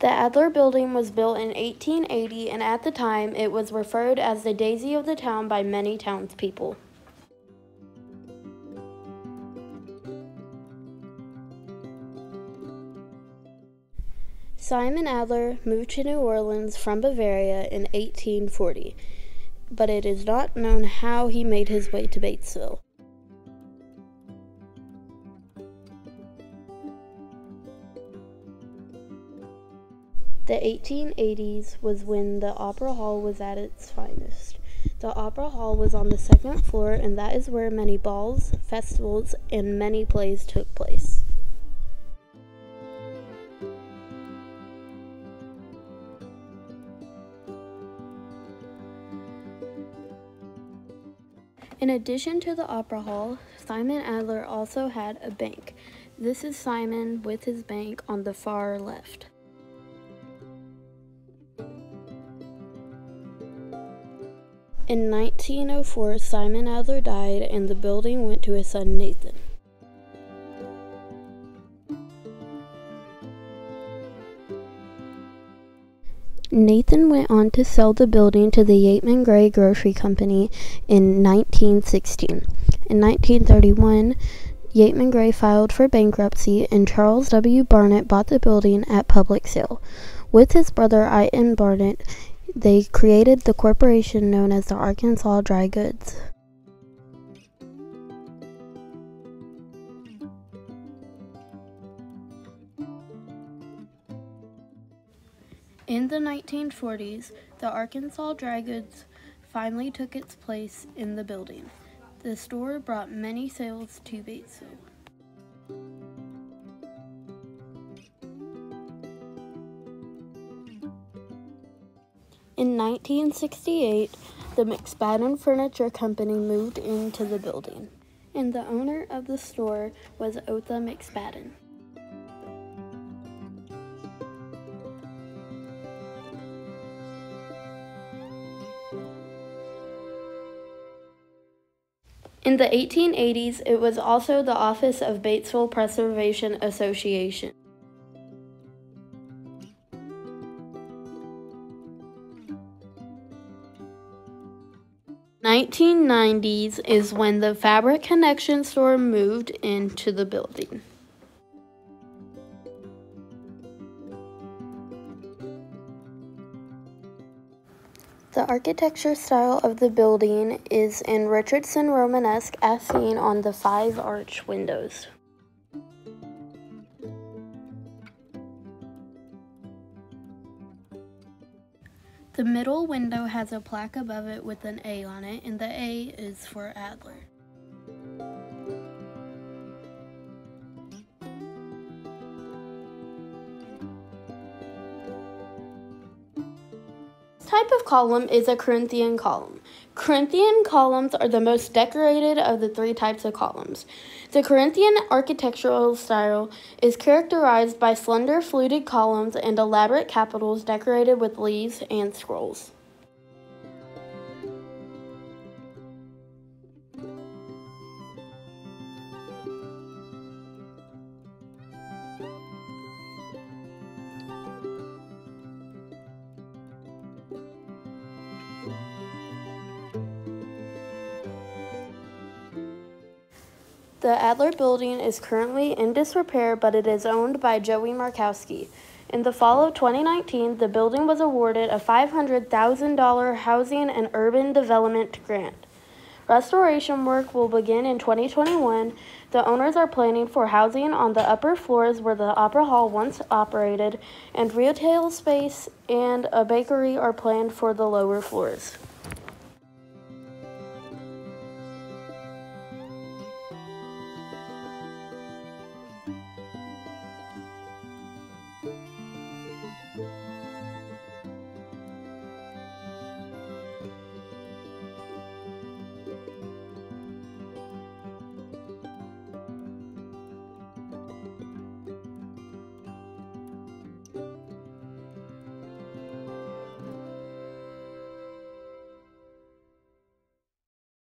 The Adler Building was built in 1880, and at the time it was referred as the Daisy of the town by many townspeople. Simon Adler moved to New Orleans from Bavaria in 1840, but it is not known how he made his way to Batesville. The 1880s was when the Opera Hall was at its finest. The Opera Hall was on the second floor, and that is where many balls, festivals, and many plays took place. In addition to the Opera Hall, Simon Adler also had a bank. This is Simon with his bank on the far left. In 1904, Simon Adler died and the building went to his son Nathan. Nathan went on to sell the building to the Yeatman Gray Grocery Company in 1916. In 1931, Yeatman Gray filed for bankruptcy and Charles W. Barnett bought the building at public sale. With his brother I.N. Barnett, they created the corporation known as the Arkansas Dry Goods. In the 1940s, the Arkansas Dry Goods finally took its place in the building. The store brought many sales to Batesville. In 1968, the McSpadden Furniture Company moved into the building, and the owner of the store was Otha McSpadden. In the 1880s, it was also the office of Batesville Preservation Association. 1990s is when the Fabric Connection store moved into the building. The architecture style of the building is in Richardson Romanesque as seen on the five arch windows. The middle window has a plaque above it with an A on it, and the A is for Adler. type of column is a Corinthian column. Corinthian columns are the most decorated of the three types of columns. The Corinthian architectural style is characterized by slender fluted columns and elaborate capitals decorated with leaves and scrolls. The Adler building is currently in disrepair, but it is owned by Joey Markowski. In the fall of 2019, the building was awarded a $500,000 Housing and Urban Development grant. Restoration work will begin in 2021. The owners are planning for housing on the upper floors where the Opera Hall once operated, and retail space and a bakery are planned for the lower floors.